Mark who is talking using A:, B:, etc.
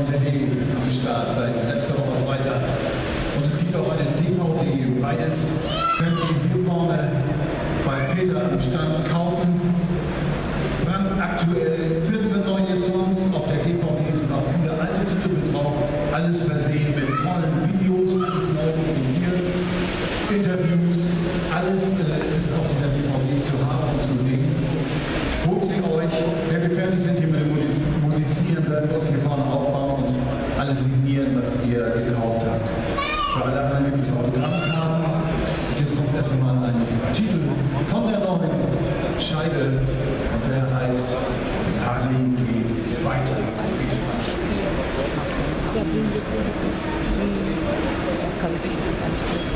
A: CD am Start seit letzter Woche Freitag. Und es gibt auch eine DVD. Beides könnt ihr hier vorne bei Peter am Stand kaufen. Brandaktuell 14 neue Songs auf der DVD sind auch viele alte Titel mit drauf. Alles versehen mit tollen Videos, alles neu produziert. Interviews, alles äh, ist auf dieser DVD zu haben und zu sehen. Holt sie euch, wenn wir fertig sind hier mit dem Musizieren, werden uns hier
B: I think it's us in.